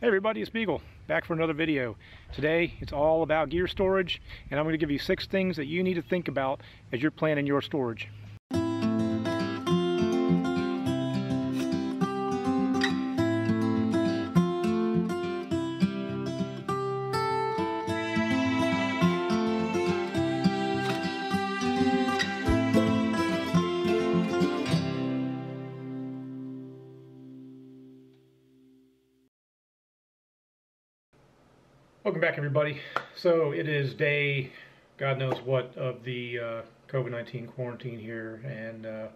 Hey everybody, it's Beagle, back for another video. Today, it's all about gear storage, and I'm going to give you six things that you need to think about as you're planning your storage. Back everybody. So it is day, God knows what, of the uh, COVID-19 quarantine here and uh,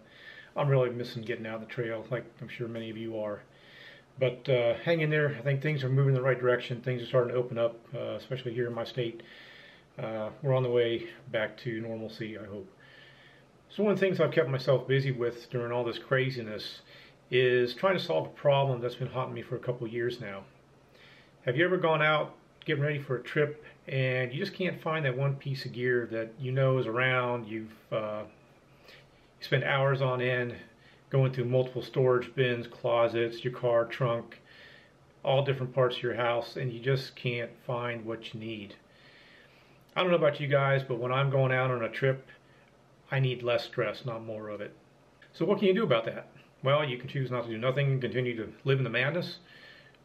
I'm really missing getting out the trail like I'm sure many of you are. But uh, hang in there. I think things are moving in the right direction. Things are starting to open up, uh, especially here in my state. Uh, we're on the way back to normalcy, I hope. So one of the things I've kept myself busy with during all this craziness is trying to solve a problem that's been haunting me for a couple years now. Have you ever gone out getting ready for a trip and you just can't find that one piece of gear that you know is around. You've uh, you spend hours on end going through multiple storage bins, closets, your car trunk, all different parts of your house, and you just can't find what you need. I don't know about you guys, but when I'm going out on a trip, I need less stress, not more of it. So what can you do about that? Well, you can choose not to do nothing and continue to live in the madness,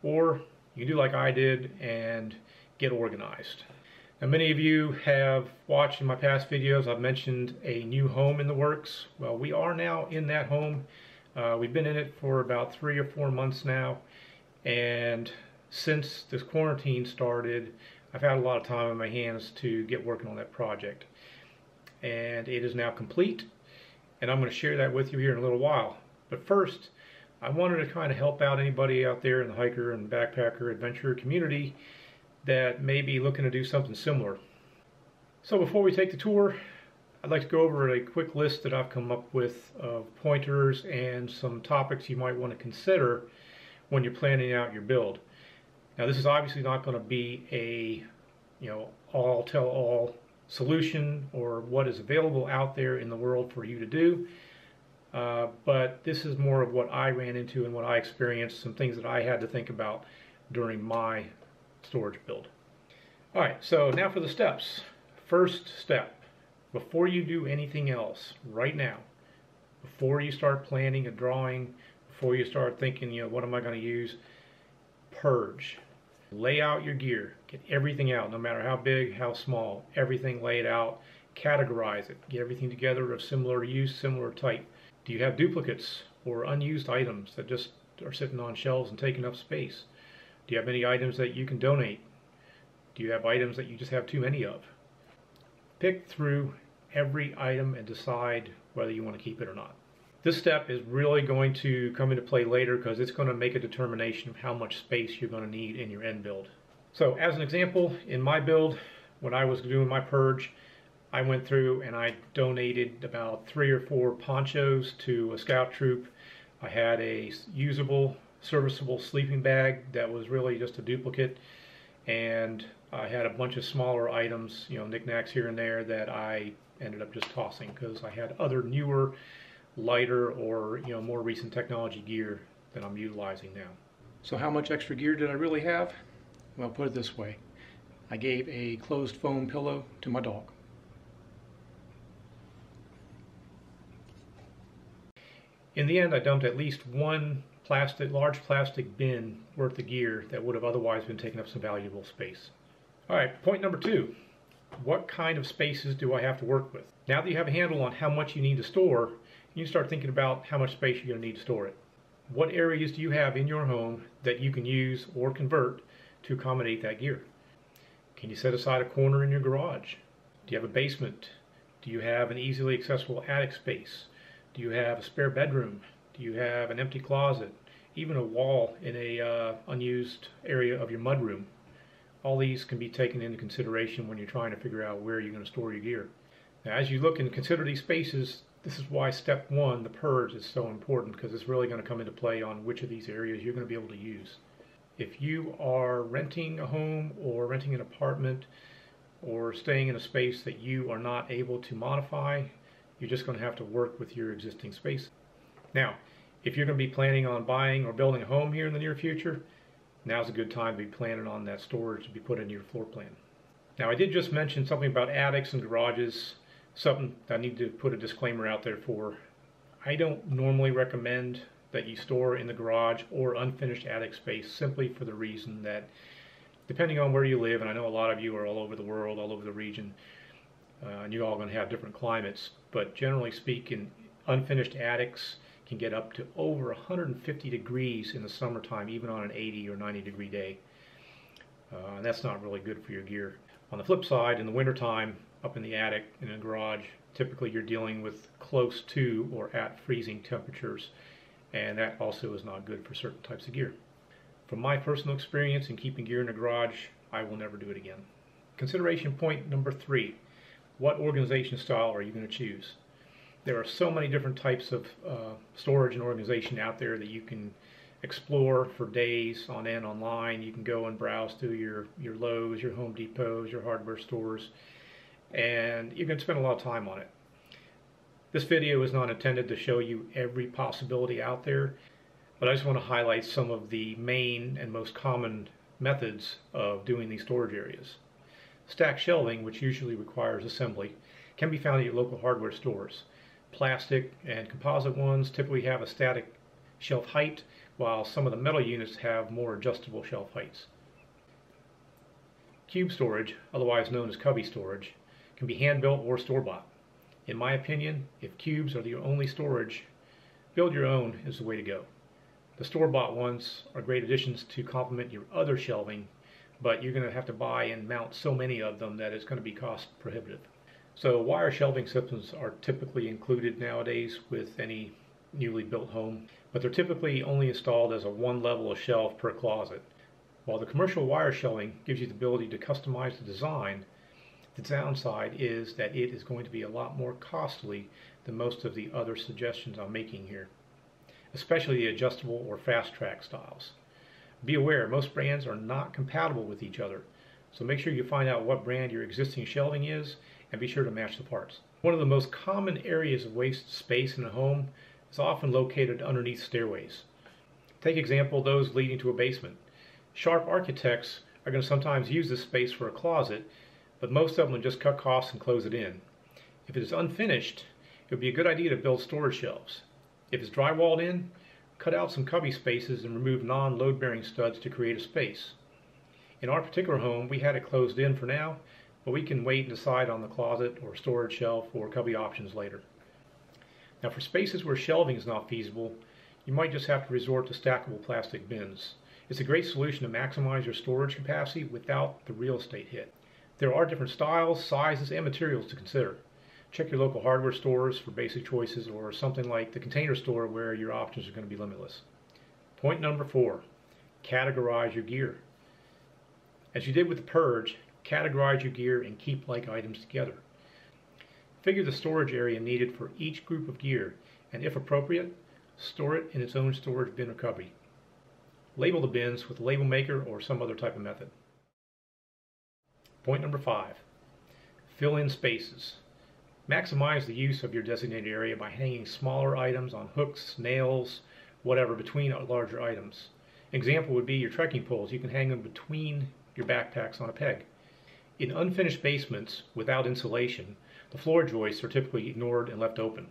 or you do like I did and get organized. Now many of you have watched in my past videos, I've mentioned a new home in the works. Well, we are now in that home. Uh, we've been in it for about three or four months now. And since this quarantine started, I've had a lot of time on my hands to get working on that project. And it is now complete. And I'm going to share that with you here in a little while. But first, I wanted to kind of help out anybody out there in the hiker and backpacker adventurer community that may be looking to do something similar. So before we take the tour, I'd like to go over a quick list that I've come up with of pointers and some topics you might want to consider when you're planning out your build. Now this is obviously not going to be a you know all tell all solution or what is available out there in the world for you to do. Uh, but this is more of what I ran into and what I experienced, some things that I had to think about during my storage build. All right, so now for the steps. First step, before you do anything else, right now, before you start planning a drawing, before you start thinking, you know, what am I going to use, purge. Lay out your gear. Get everything out, no matter how big, how small. Everything laid out. Categorize it. Get everything together of similar use, similar type. Do you have duplicates or unused items that just are sitting on shelves and taking up space? Do you have any items that you can donate? Do you have items that you just have too many of? Pick through every item and decide whether you want to keep it or not. This step is really going to come into play later because it's going to make a determination of how much space you're going to need in your end build. So as an example, in my build, when I was doing my purge, I went through and I donated about three or four ponchos to a scout troop. I had a usable, serviceable sleeping bag that was really just a duplicate. And I had a bunch of smaller items, you know, knickknacks here and there that I ended up just tossing because I had other newer, lighter, or, you know, more recent technology gear that I'm utilizing now. So how much extra gear did I really have? Well, put it this way. I gave a closed foam pillow to my dog. In the end, I dumped at least one plastic, large plastic bin worth of gear that would have otherwise been taking up some valuable space. All right, point number two. What kind of spaces do I have to work with? Now that you have a handle on how much you need to store, you start thinking about how much space you're going to need to store it. What areas do you have in your home that you can use or convert to accommodate that gear? Can you set aside a corner in your garage? Do you have a basement? Do you have an easily accessible attic space? Do you have a spare bedroom? You have an empty closet? Even a wall in a uh, unused area of your mudroom? All these can be taken into consideration when you're trying to figure out where you're going to store your gear. Now, as you look and consider these spaces, this is why step one, the purge, is so important because it's really going to come into play on which of these areas you're going to be able to use. If you are renting a home or renting an apartment or staying in a space that you are not able to modify, you're just going to have to work with your existing space. Now, if you're going to be planning on buying or building a home here in the near future, now's a good time to be planning on that storage to be put in your floor plan. Now I did just mention something about attics and garages, something I need to put a disclaimer out there for. I don't normally recommend that you store in the garage or unfinished attic space simply for the reason that depending on where you live, and I know a lot of you are all over the world, all over the region, uh, and you're all going to have different climates, but generally speaking, unfinished attics can get up to over 150 degrees in the summertime, even on an 80 or 90 degree day. Uh, and that's not really good for your gear. On the flip side, in the wintertime, up in the attic, in a garage, typically you're dealing with close to or at freezing temperatures, and that also is not good for certain types of gear. From my personal experience in keeping gear in a garage, I will never do it again. Consideration point number three, what organization style are you going to choose? There are so many different types of uh, storage and organization out there that you can explore for days on end online. You can go and browse through your, your Lowe's, your Home Depots, your hardware stores, and you can spend a lot of time on it. This video is not intended to show you every possibility out there, but I just want to highlight some of the main and most common methods of doing these storage areas. Stack shelving, which usually requires assembly, can be found at your local hardware stores. Plastic and composite ones typically have a static shelf height, while some of the metal units have more adjustable shelf heights. Cube storage, otherwise known as cubby storage, can be hand-built or store-bought. In my opinion, if cubes are the only storage, build your own is the way to go. The store-bought ones are great additions to complement your other shelving but you're going to have to buy and mount so many of them that it's going to be cost prohibitive. So wire shelving systems are typically included nowadays with any newly built home, but they're typically only installed as a one level of shelf per closet. While the commercial wire shelving gives you the ability to customize the design, the downside is that it is going to be a lot more costly than most of the other suggestions I'm making here, especially the adjustable or fast track styles. Be aware, most brands are not compatible with each other, so make sure you find out what brand your existing shelving is and be sure to match the parts. One of the most common areas of waste space in a home is often located underneath stairways. Take example those leading to a basement. Sharp architects are going to sometimes use this space for a closet, but most of them just cut costs and close it in. If it is unfinished, it would be a good idea to build storage shelves. If it's drywalled in, cut out some cubby spaces and remove non-load bearing studs to create a space. In our particular home, we had it closed in for now, but we can wait and decide on the closet or storage shelf or cubby options later. Now for spaces where shelving is not feasible, you might just have to resort to stackable plastic bins. It's a great solution to maximize your storage capacity without the real estate hit. There are different styles, sizes, and materials to consider. Check your local hardware stores for basic choices or something like the container store where your options are going to be limitless. Point number four, categorize your gear. As you did with the purge, categorize your gear and keep like items together. Figure the storage area needed for each group of gear and if appropriate, store it in its own storage bin or cubby. Label the bins with label maker or some other type of method. Point number five, fill in spaces. Maximize the use of your designated area by hanging smaller items on hooks, nails, whatever, between larger items. Example would be your trekking poles. You can hang them between your backpacks on a peg. In unfinished basements without insulation, the floor joists are typically ignored and left open.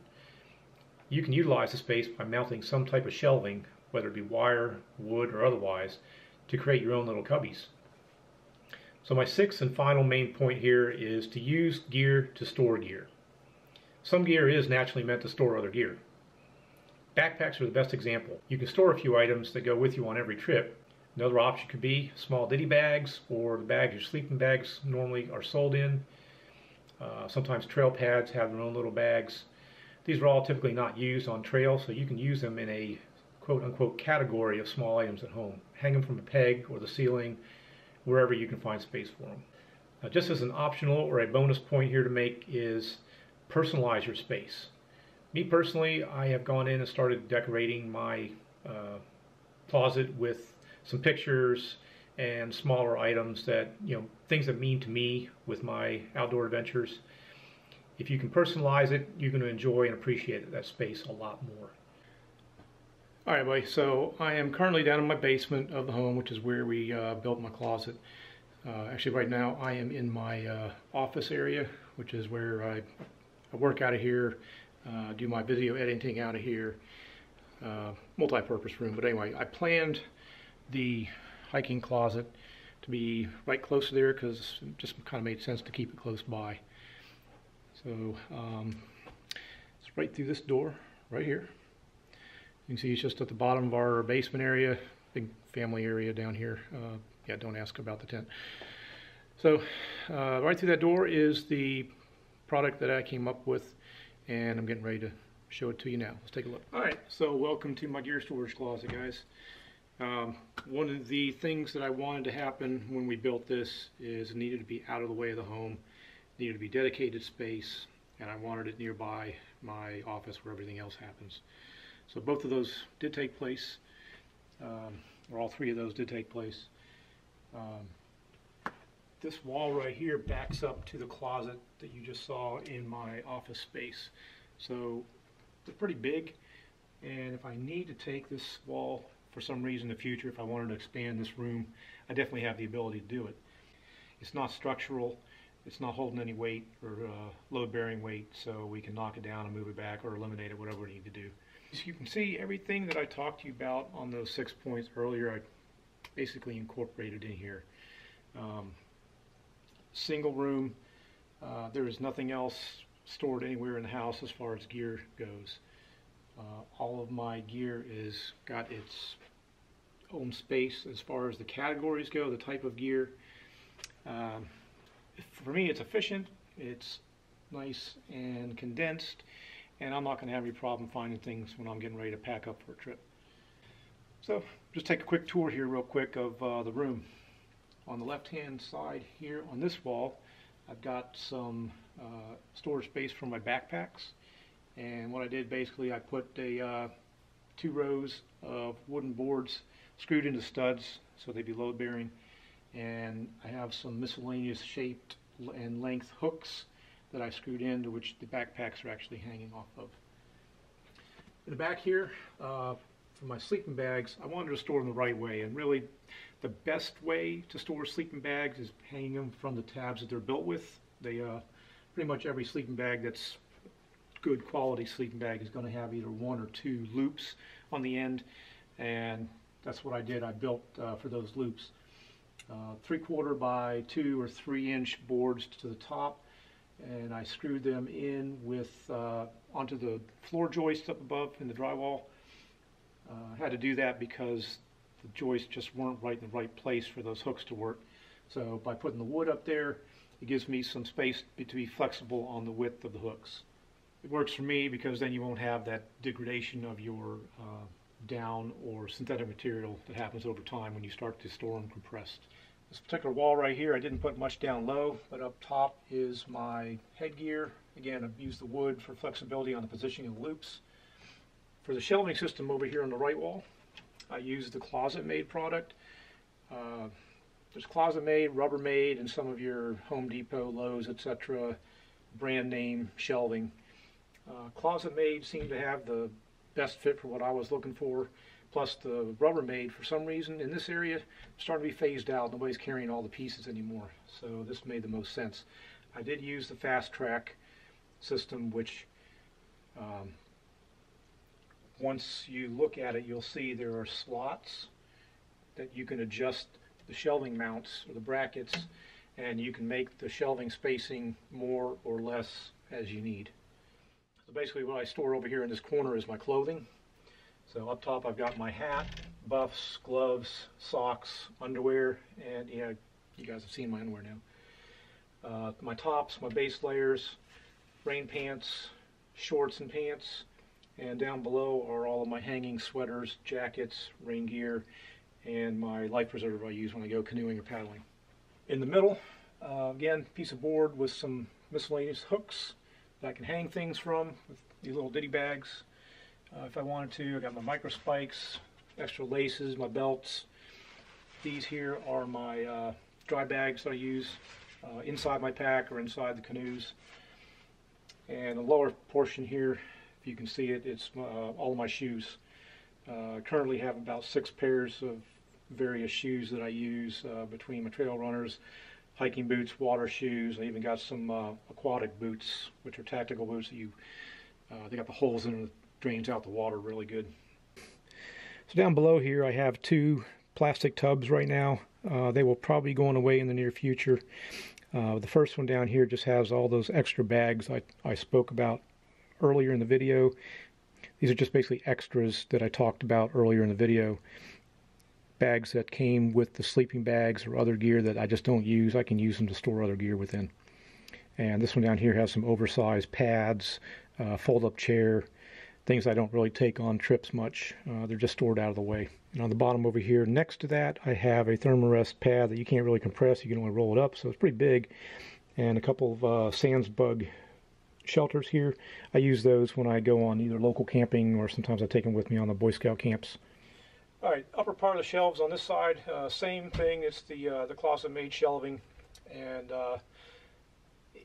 You can utilize the space by mounting some type of shelving, whether it be wire, wood, or otherwise, to create your own little cubbies. So my sixth and final main point here is to use gear to store gear. Some gear is naturally meant to store other gear. Backpacks are the best example. You can store a few items that go with you on every trip. Another option could be small ditty bags or the bags your sleeping bags normally are sold in. Uh, sometimes trail pads have their own little bags. These are all typically not used on trail, so you can use them in a quote unquote category of small items at home. Hang them from a peg or the ceiling, wherever you can find space for them. Now, just as an optional or a bonus point here to make is personalize your space. Me personally, I have gone in and started decorating my uh, closet with some pictures and smaller items that, you know, things that mean to me with my outdoor adventures. If you can personalize it, you're going to enjoy and appreciate that space a lot more. All right, buddy. So I am currently down in my basement of the home, which is where we uh, built my closet. Uh, actually, right now I am in my uh, office area, which is where I, I work out of here, uh, do my video editing out of here, uh, multi-purpose room. But anyway, I planned the hiking closet to be right close to there because it just kind of made sense to keep it close by. So um, it's right through this door right here. You can see it's just at the bottom of our basement area, big family area down here. Uh, yeah, don't ask about the tent. So uh, right through that door is the product that I came up with and I'm getting ready to show it to you now. Let's take a look. All right, so welcome to my gear storage closet, guys. Um, one of the things that I wanted to happen when we built this is it needed to be out of the way of the home, it needed to be dedicated space, and I wanted it nearby my office where everything else happens. So both of those did take place, um, or all three of those did take place. Um, this wall right here backs up to the closet that you just saw in my office space. So it's pretty big, and if I need to take this wall for some reason in the future, if I wanted to expand this room, I definitely have the ability to do it. It's not structural, it's not holding any weight or uh, load bearing weight, so we can knock it down and move it back or eliminate it, whatever we need to do. As you can see, everything that I talked to you about on those six points earlier, I basically incorporated in here. Um, single room, uh, there is nothing else stored anywhere in the house as far as gear goes. Uh, all of my gear is got its own space as far as the categories go, the type of gear. Um, for me, it's efficient, it's nice and condensed, and I'm not going to have any problem finding things when I'm getting ready to pack up for a trip. So just take a quick tour here real quick of uh, the room. On the left hand side here on this wall I've got some uh, storage space for my backpacks and what I did basically I put a uh, two rows of wooden boards screwed into studs so they'd be load bearing and I have some miscellaneous shaped and length hooks that I screwed into which the backpacks are actually hanging off of. In the back here, uh, for my sleeping bags, I wanted to store them the right way and really the best way to store sleeping bags is hanging them from the tabs that they're built with. They uh, pretty much every sleeping bag that's good quality sleeping bag is going to have either one or two loops on the end and that's what I did. I built uh, for those loops uh, three quarter by two or three inch boards to the top and I screwed them in with uh, onto the floor joist up above in the drywall. Uh, I had to do that because the joists just weren't right in the right place for those hooks to work. So by putting the wood up there, it gives me some space to be flexible on the width of the hooks. It works for me because then you won't have that degradation of your uh, down or synthetic material that happens over time when you start to store them compressed. This particular wall right here, I didn't put much down low, but up top is my headgear. Again, I've used the wood for flexibility on the positioning of the loops. For the shelving system over here on the right wall, I used the ClosetMaid product. Uh, there's ClosetMaid, Rubbermaid, and some of your Home Depot, Lowe's, etc. brand name shelving. Uh, ClosetMaid seemed to have the best fit for what I was looking for. Plus the Rubbermaid, for some reason, in this area, starting to be phased out. Nobody's carrying all the pieces anymore. So this made the most sense. I did use the Fast Track system, which um, once you look at it, you'll see there are slots that you can adjust the shelving mounts or the brackets and you can make the shelving spacing more or less as you need. So basically what I store over here in this corner is my clothing. So up top I've got my hat, buffs, gloves, socks, underwear, and yeah, you guys have seen my underwear now. Uh, my tops, my base layers, rain pants, shorts and pants, and down below are all of my hanging sweaters, jackets, rain gear, and my life preserver I use when I go canoeing or paddling. In the middle, uh, again, piece of board with some miscellaneous hooks that I can hang things from with these little ditty bags uh, if I wanted to. I got my micro spikes, extra laces, my belts. These here are my uh, dry bags that I use uh, inside my pack or inside the canoes. And the lower portion here, if you can see it, it's uh, all my shoes. Uh, currently have about six pairs of various shoes that I use uh, between my trail runners, hiking boots, water shoes. I even got some uh, aquatic boots, which are tactical boots that you, uh, they got the holes in it, drains out the water really good. So down below here I have two plastic tubs right now. Uh, they will probably be going away in the near future. Uh, the first one down here just has all those extra bags I, I spoke about earlier in the video. These are just basically extras that I talked about earlier in the video. Bags that came with the sleeping bags or other gear that I just don't use. I can use them to store other gear within. And this one down here has some oversized pads, uh, fold-up chair, things I don't really take on trips much. Uh, they're just stored out of the way. And on the bottom over here, next to that, I have a Thermarest pad that you can't really compress. You can only roll it up, so it's pretty big. And a couple of uh, SansBug shelters here. I use those when I go on either local camping or sometimes I take them with me on the Boy Scout camps. All right, upper part of the shelves on this side, uh, same thing. It's the uh, the ClosetMaid shelving, and uh,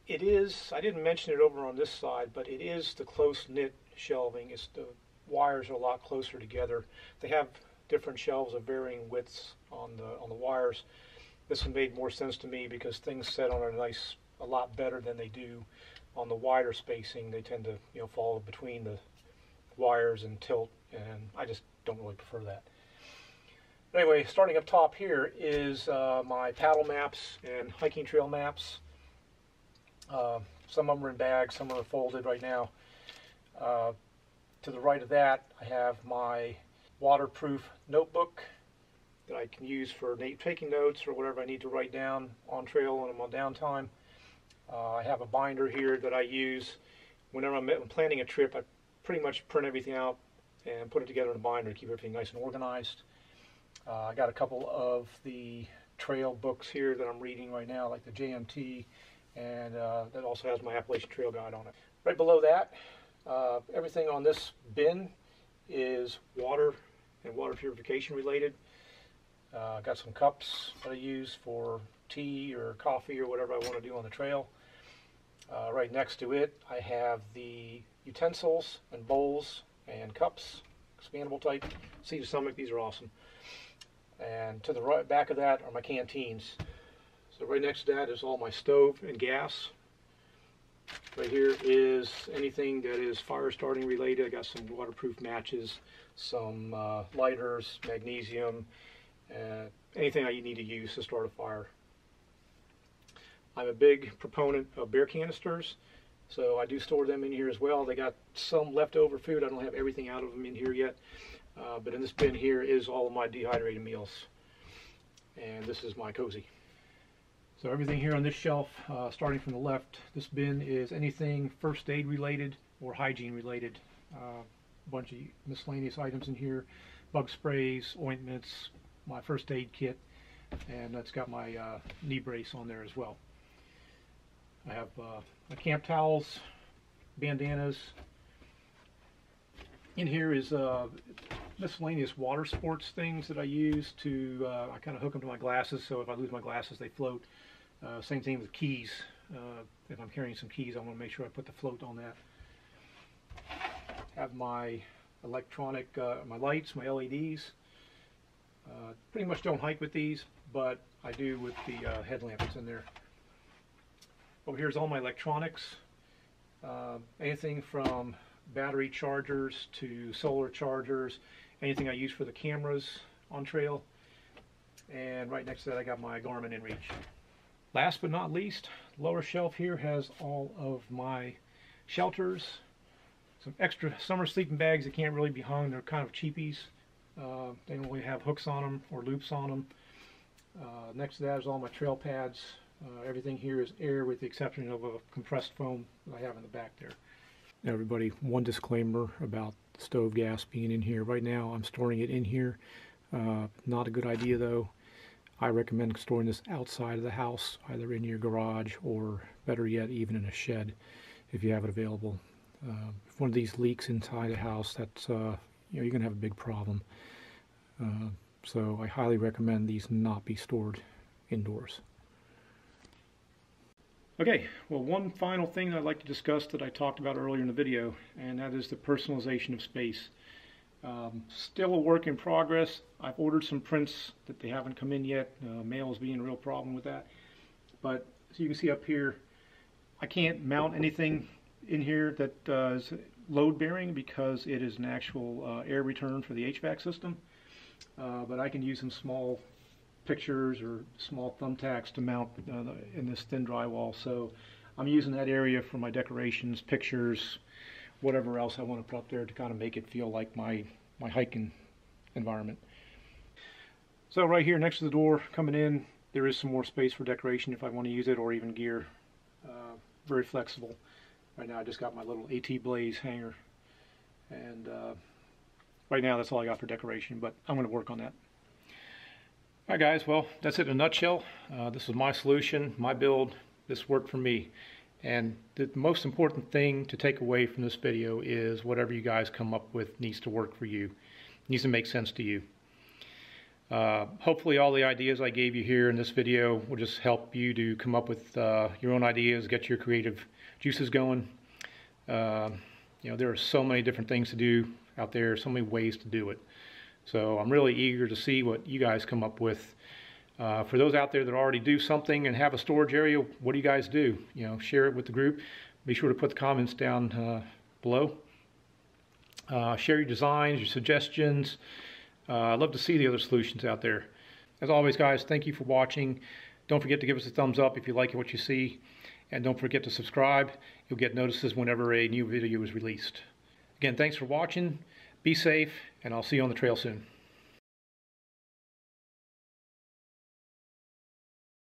it is. I didn't mention it over on this side, but it is the close-knit shelving. It's the wires are a lot closer together. They have different shelves of varying widths on the on the wires. This one made more sense to me because things set on a nice a lot better than they do on the wider spacing, they tend to you know fall between the wires and tilt, and I just don't really prefer that. Anyway, starting up top here is uh, my paddle maps and hiking trail maps. Uh, some of them are in bags, some are folded right now. Uh, to the right of that, I have my waterproof notebook that I can use for taking notes or whatever I need to write down on trail when I'm on downtime. Uh, I have a binder here that I use whenever I'm planning a trip. I pretty much print everything out and put it together in a binder to keep everything nice and organized. Uh, I got a couple of the trail books here that I'm reading right now, like the JMT, and uh, that also has my Appalachian Trail Guide on it. Right below that, uh, everything on this bin is water and water purification related. Uh, got some cups that I use for tea or coffee or whatever I want to do on the trail. Uh, right next to it, I have the utensils and bowls and cups, expandable type. Sea to Summit, these are awesome. And to the right back of that are my canteens. So right next to that is all my stove and gas. Right here is anything that is fire starting related. I got some waterproof matches, some uh, lighters, magnesium, uh, anything I need to use to start a fire. I'm a big proponent of bear canisters, so I do store them in here as well. They got some leftover food. I don't have everything out of them in here yet, uh, but in this bin here is all of my dehydrated meals. And this is my cozy. So everything here on this shelf, uh, starting from the left, this bin is anything first aid related or hygiene related. A uh, bunch of miscellaneous items in here, bug sprays, ointments, my first aid kit, and that's got my uh, knee brace on there as well. I have uh, my camp towels, bandanas. In here is uh, miscellaneous water sports things that I use to, uh, I kind of hook them to my glasses, so if I lose my glasses, they float. Uh, same thing with keys. Uh, if I'm carrying some keys, I want to make sure I put the float on that. Have my electronic, uh, my lights, my LEDs. Uh, pretty much don't hike with these, but I do with the uh, headlamp that's in there. Over here is all my electronics. Anything from battery chargers to solar chargers, anything I use for the cameras on trail. And right next to that I got my Garmin InReach. Last but not least, lower shelf here has all of my shelters. Some extra summer sleeping bags that can't really be hung. They're kind of cheapies. Uh, they don't really have hooks on them or loops on them. Uh, next to that is all my trail pads, uh, everything here is air with the exception of a compressed foam that I have in the back there. Now everybody, one disclaimer about stove gas being in here. Right now I'm storing it in here. Uh, not a good idea though. I recommend storing this outside of the house, either in your garage or better yet even in a shed if you have it available. Uh, if one of these leaks inside the house, that's uh, you know you're gonna have a big problem. Uh, so I highly recommend these not be stored indoors. Okay, well one final thing I'd like to discuss that I talked about earlier in the video, and that is the personalization of space. Um, still a work in progress. I've ordered some prints that they haven't come in yet. Uh, mail is being a real problem with that. But as you can see up here, I can't mount anything in here that uh, is load bearing because it is an actual uh, air return for the HVAC system. Uh, but I can use some small pictures or small thumbtacks to mount uh, in this thin drywall. So I'm using that area for my decorations, pictures, whatever else I want to put up there to kind of make it feel like my, my hiking environment. So right here next to the door coming in, there is some more space for decoration if I want to use it or even gear. Uh, very flexible. Right now I just got my little AT Blaze hanger and uh, right now that's all I got for decoration but I'm going to work on that. Alright guys, well that's it in a nutshell. Uh, this is my solution, my build. This worked for me. And the most important thing to take away from this video is whatever you guys come up with needs to work for you. Needs to make sense to you. Uh, hopefully all the ideas I gave you here in this video will just help you to come up with uh, your own ideas, get your creative juices going. Uh, you know, there are so many different things to do out there, so many ways to do it. So I'm really eager to see what you guys come up with. Uh, for those out there that already do something and have a storage area, what do you guys do? You know, share it with the group. Be sure to put the comments down uh, below. Uh, share your designs, your suggestions. Uh, I'd love to see the other solutions out there. As always, guys, thank you for watching. Don't forget to give us a thumbs up if you like what you see. And don't forget to subscribe. You'll get notices whenever a new video is released. Again, thanks for watching. Be safe, and I'll see you on the trail soon.